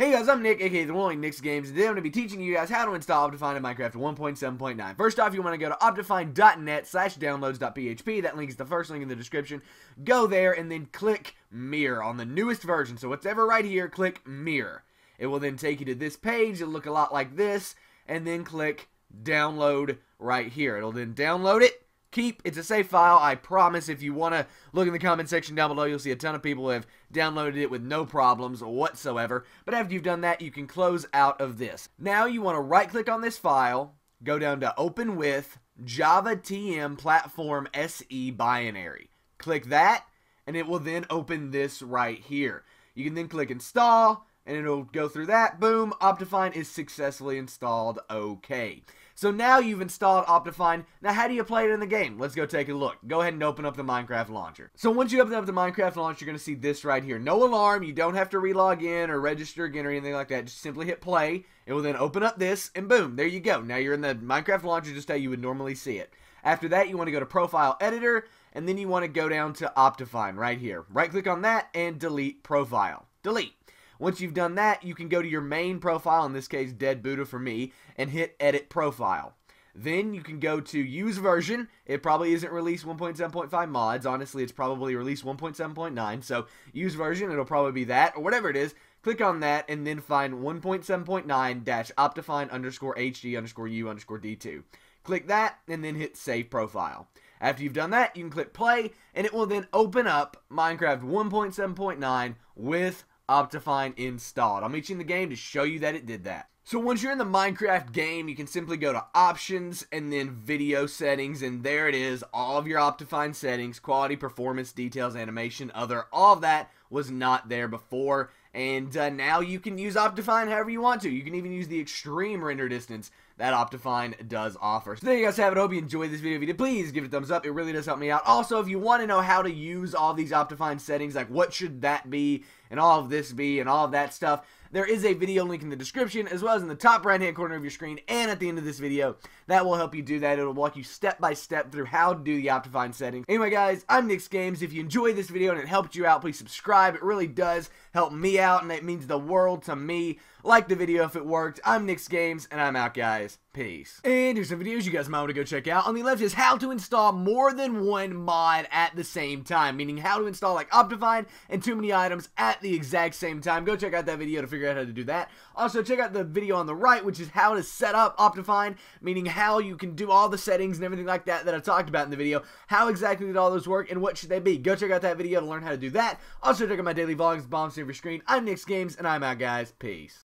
Hey guys, I'm Nic, aka The Rolling NicsGames, and today I'm going to be teaching you guys how to install Optifine in Minecraft 1.7.9. First off, you want to go to optifine.net slash downloads.php. That link is the first link in the description. Go there and then click Mirror on the newest version. So whatever right here, click Mirror. It will then take you to this page. It'll look a lot like this, and then click Download right here. It'll then download it keep. It's a safe file. I promise. If you want to look in the comment section down below, you'll see a ton of people have downloaded it with no problems whatsoever. But after you've done that, you can close out of this. Now you want to right click on this file, go down to Open with Java TM Platform SE Binary. Click that, and it will then open this right here. You can then click Install, and it'll go through that. Boom, Optifine is successfully installed. Okay. So now you've installed Optifine. Now how do you play it in the game? Let's go take a look. Go ahead and open up the Minecraft launcher. So once you open up the Minecraft launcher, you're going to see this right here. No alarm. You don't have to relog in or register again or anything like that. Just simply hit play. It will then open up this and boom, there you go. Now you're in the Minecraft launcher just how you would normally see it. After that, you want to go to Profile Editor and then you want to go down to Optifine right here. Right click on that and delete Profile. Delete. Once you've done that, you can go to your main profile, in this case Dead Buddha for me, and hit Edit Profile. Then you can go to use version. It probably isn't release 1.7.5 mods. Honestly, it's probably release 1.7.9. So use version, it'll probably be that or whatever it is. Click on that and then find 1.7.9 dash optifine underscore HD underscore U underscore D2. Click that and then hit save profile. After you've done that, you can click play and it will then open up Minecraft 1.7.9 with Optifine installed. I'll meet you in the game to show you that it did that. So once you're in the Minecraft game, you can simply go to options and then video settings and there it is, all of your Optifine settings, quality, performance, details, animation, other, all of that was not there before and uh, now you can use Optifine however you want to. You can even use the extreme render distance that Optifine does offer. So there you guys have it. Hope you enjoyed this video. If you did, please give it a thumbs up. It really does help me out. Also, if you want to know how to use all these Optifine settings, like what should that be and all of this be and all of that stuff, there is a video link in the description as well as in the top right hand corner of your screen and at the end of this video. That will help you do that. It'll walk you step by step through how to do the Optifine settings. Anyway guys, I'm NicsGames. If you enjoyed this video and it helped you out, please subscribe. It really does help me out and it means the world to me. Like the video if it worked. I'm NicsGames and I'm out guys. Peace. And here's some videos you guys might want to go check out. On the left is how to install more than one mod at the same time, meaning how to install like Optifine and too many items at the exact same time. Go check out that video to figure out how to do that. Also, check out the video on the right, which is how to set up Optifine, meaning how you can do all the settings and everything like that that I talked about in the video. How exactly did all those work and what should they be? Go check out that video to learn how to do that. Also, check out my daily vlogs, bombs your screen. I'm NicsGames, and I'm out, guys. Peace.